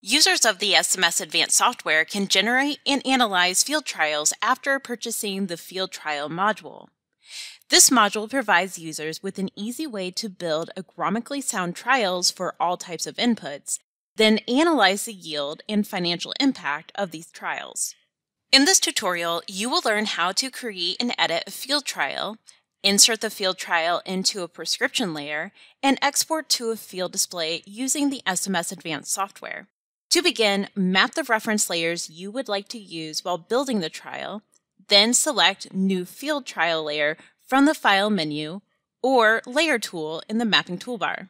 Users of the SMS Advanced software can generate and analyze field trials after purchasing the Field Trial module. This module provides users with an easy way to build agronomically sound trials for all types of inputs, then analyze the yield and financial impact of these trials. In this tutorial, you will learn how to create and edit a field trial, insert the field trial into a prescription layer, and export to a field display using the SMS Advanced software. To begin, map the reference layers you would like to use while building the trial, then select New Field Trial Layer from the File menu or Layer tool in the Mapping toolbar.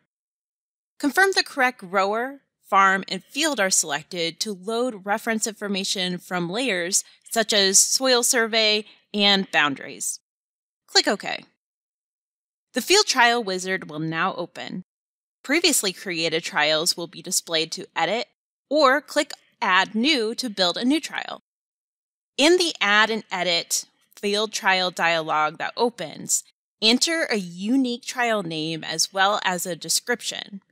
Confirm the correct grower, farm, and field are selected to load reference information from layers such as soil survey and boundaries. Click OK. The Field Trial Wizard will now open. Previously created trials will be displayed to edit or click Add New to build a new trial. In the Add and Edit field trial dialog that opens, enter a unique trial name as well as a description.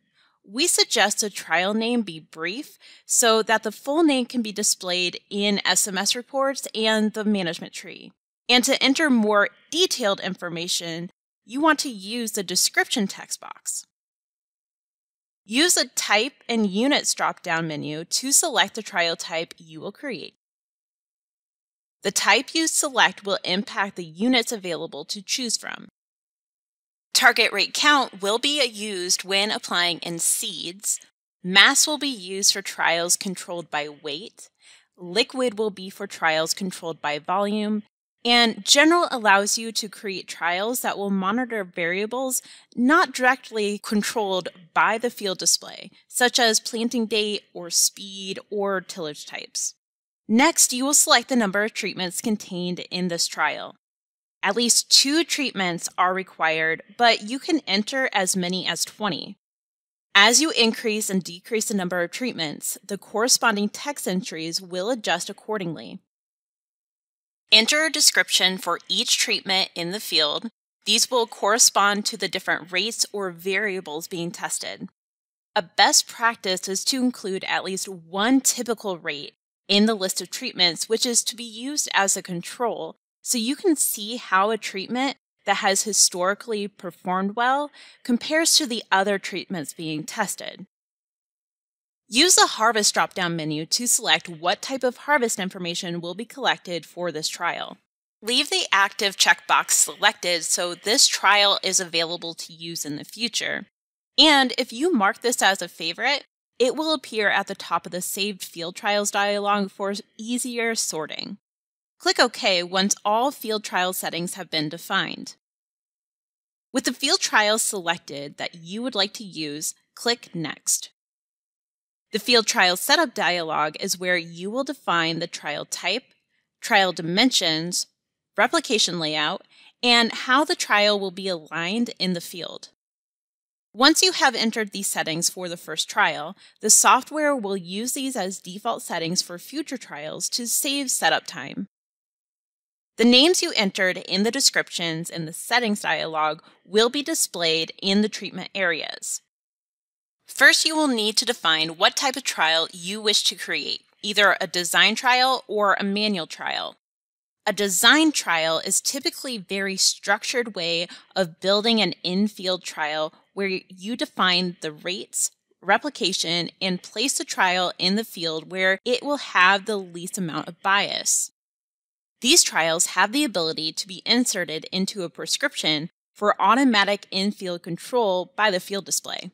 We suggest a trial name be brief so that the full name can be displayed in SMS reports and the management tree. And to enter more detailed information, you want to use the description text box. Use a Type and Units drop-down menu to select the trial type you will create. The type you select will impact the units available to choose from. Target rate count will be used when applying in seeds. Mass will be used for trials controlled by weight. Liquid will be for trials controlled by volume, and General allows you to create trials that will monitor variables not directly controlled by the field display, such as planting date or speed or tillage types. Next, you will select the number of treatments contained in this trial. At least two treatments are required, but you can enter as many as 20. As you increase and decrease the number of treatments, the corresponding text entries will adjust accordingly. Enter a description for each treatment in the field. These will correspond to the different rates or variables being tested. A best practice is to include at least one typical rate in the list of treatments, which is to be used as a control, so you can see how a treatment that has historically performed well compares to the other treatments being tested. Use the Harvest drop-down menu to select what type of harvest information will be collected for this trial. Leave the active checkbox selected so this trial is available to use in the future. And if you mark this as a favorite, it will appear at the top of the Saved Field Trials dialog for easier sorting. Click OK once all field trial settings have been defined. With the field trials selected that you would like to use, click Next. The field trial setup dialog is where you will define the trial type, trial dimensions, replication layout, and how the trial will be aligned in the field. Once you have entered these settings for the first trial, the software will use these as default settings for future trials to save setup time. The names you entered in the descriptions in the settings dialog will be displayed in the treatment areas. First, you will need to define what type of trial you wish to create, either a design trial or a manual trial. A design trial is typically a very structured way of building an in-field trial where you define the rates, replication, and place the trial in the field where it will have the least amount of bias. These trials have the ability to be inserted into a prescription for automatic in-field control by the field display.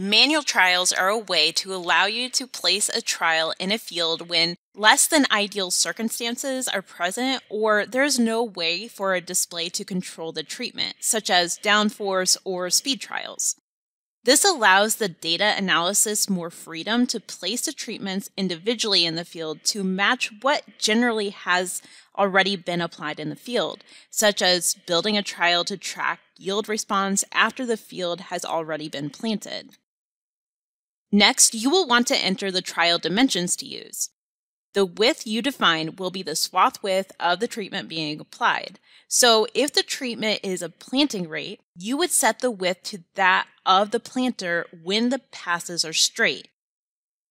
Manual trials are a way to allow you to place a trial in a field when less than ideal circumstances are present or there's no way for a display to control the treatment, such as downforce or speed trials. This allows the data analysis more freedom to place the treatments individually in the field to match what generally has already been applied in the field, such as building a trial to track yield response after the field has already been planted. Next, you will want to enter the trial dimensions to use. The width you define will be the swath width of the treatment being applied. So if the treatment is a planting rate, you would set the width to that of the planter when the passes are straight.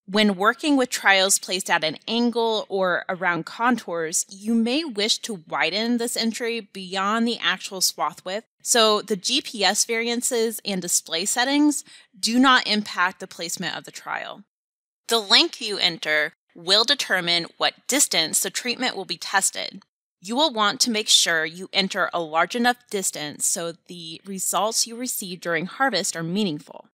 When working with trials placed at an angle or around contours, you may wish to widen this entry beyond the actual swath width, so the GPS variances and display settings do not impact the placement of the trial. The length you enter will determine what distance the treatment will be tested. You will want to make sure you enter a large enough distance so the results you receive during harvest are meaningful.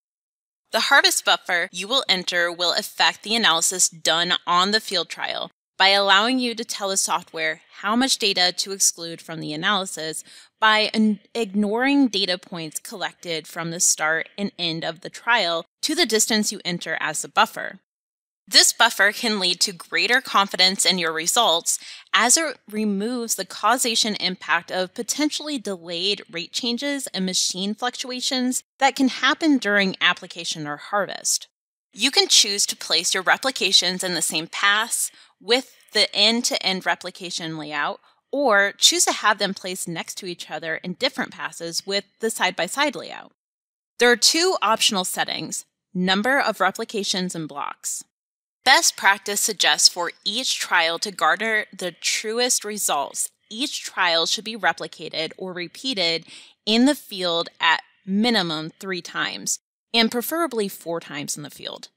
The harvest buffer you will enter will affect the analysis done on the field trial by allowing you to tell the software how much data to exclude from the analysis by ignoring data points collected from the start and end of the trial to the distance you enter as the buffer. This buffer can lead to greater confidence in your results as it removes the causation impact of potentially delayed rate changes and machine fluctuations that can happen during application or harvest. You can choose to place your replications in the same pass with the end to end replication layout, or choose to have them placed next to each other in different passes with the side by side layout. There are two optional settings number of replications and blocks. Best practice suggests for each trial to garner the truest results, each trial should be replicated or repeated in the field at minimum three times, and preferably four times in the field.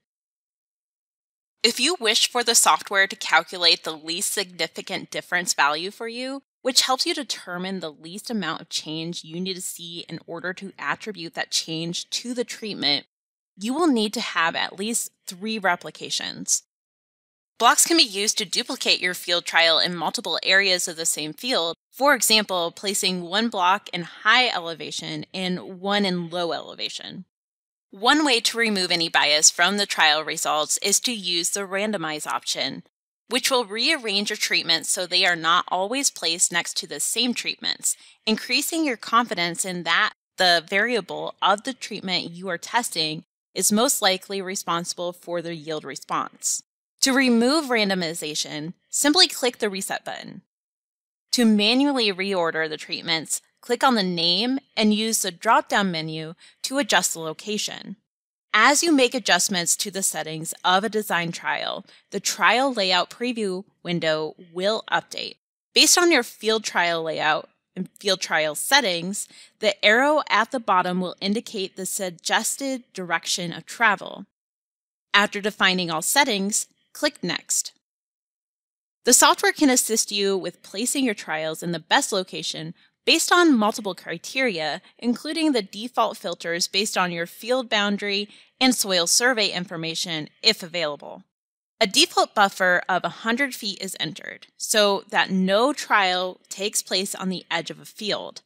If you wish for the software to calculate the least significant difference value for you, which helps you determine the least amount of change you need to see in order to attribute that change to the treatment, you will need to have at least three replications. Blocks can be used to duplicate your field trial in multiple areas of the same field. For example, placing one block in high elevation and one in low elevation. One way to remove any bias from the trial results is to use the randomize option, which will rearrange your treatments so they are not always placed next to the same treatments, increasing your confidence in that the variable of the treatment you are testing is most likely responsible for the yield response. To remove randomization, simply click the reset button. To manually reorder the treatments, click on the name and use the drop down menu to adjust the location. As you make adjustments to the settings of a design trial, the trial layout preview window will update. Based on your field trial layout, in field trial settings, the arrow at the bottom will indicate the suggested direction of travel. After defining all settings, click Next. The software can assist you with placing your trials in the best location based on multiple criteria, including the default filters based on your field boundary and soil survey information if available. A default buffer of 100 feet is entered so that no trial takes place on the edge of a field.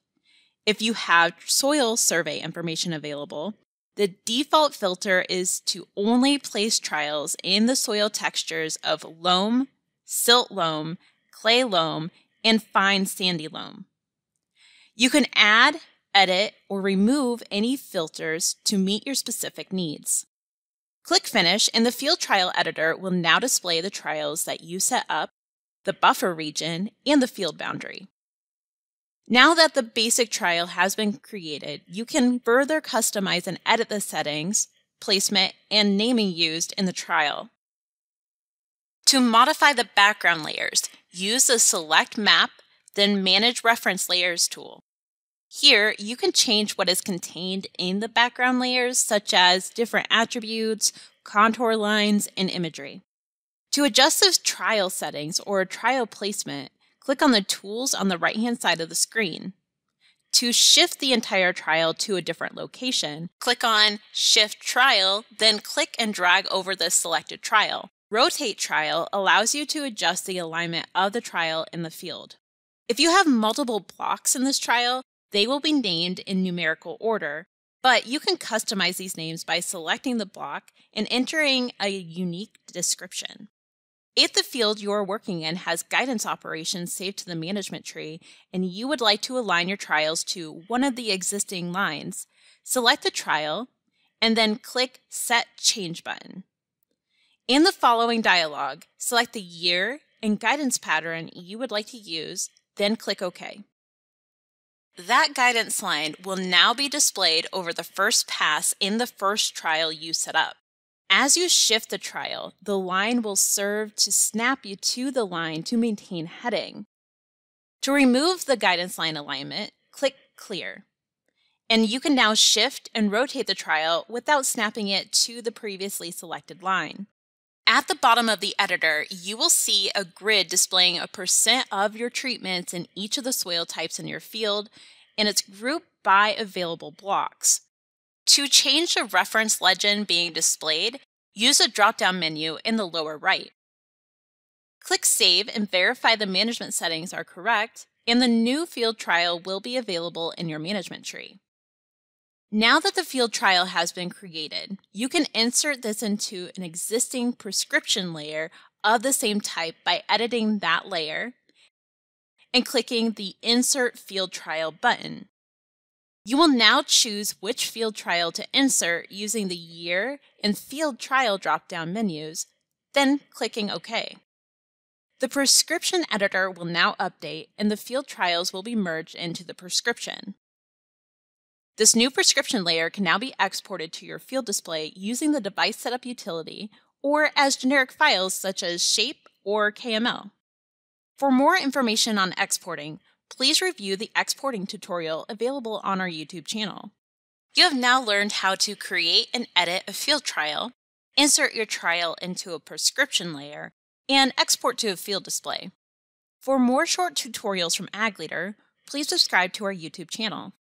If you have soil survey information available, the default filter is to only place trials in the soil textures of loam, silt loam, clay loam, and fine sandy loam. You can add, edit, or remove any filters to meet your specific needs. Click Finish and the Field Trial Editor will now display the trials that you set up, the buffer region, and the field boundary. Now that the basic trial has been created, you can further customize and edit the settings, placement, and naming used in the trial. To modify the background layers, use the Select Map, then Manage Reference Layers tool. Here, you can change what is contained in the background layers, such as different attributes, contour lines, and imagery. To adjust the trial settings or trial placement, click on the tools on the right-hand side of the screen. To shift the entire trial to a different location, click on Shift Trial, then click and drag over the selected trial. Rotate Trial allows you to adjust the alignment of the trial in the field. If you have multiple blocks in this trial, they will be named in numerical order, but you can customize these names by selecting the block and entering a unique description. If the field you are working in has guidance operations saved to the management tree and you would like to align your trials to one of the existing lines, select the trial and then click Set Change button. In the following dialog, select the year and guidance pattern you would like to use, then click OK. That guidance line will now be displayed over the first pass in the first trial you set up. As you shift the trial, the line will serve to snap you to the line to maintain heading. To remove the guidance line alignment, click Clear. And you can now shift and rotate the trial without snapping it to the previously selected line. At the bottom of the editor, you will see a grid displaying a percent of your treatments in each of the soil types in your field, and it's grouped by available blocks. To change the reference legend being displayed, use the drop-down menu in the lower right. Click Save and verify the management settings are correct, and the new field trial will be available in your management tree. Now that the field trial has been created, you can insert this into an existing prescription layer of the same type by editing that layer and clicking the Insert Field Trial button. You will now choose which field trial to insert using the Year and Field Trial drop-down menus, then clicking OK. The prescription editor will now update and the field trials will be merged into the prescription. This new prescription layer can now be exported to your field display using the device setup utility or as generic files such as shape or KML. For more information on exporting, please review the exporting tutorial available on our YouTube channel. You have now learned how to create and edit a field trial, insert your trial into a prescription layer, and export to a field display. For more short tutorials from AgLeader, please subscribe to our YouTube channel.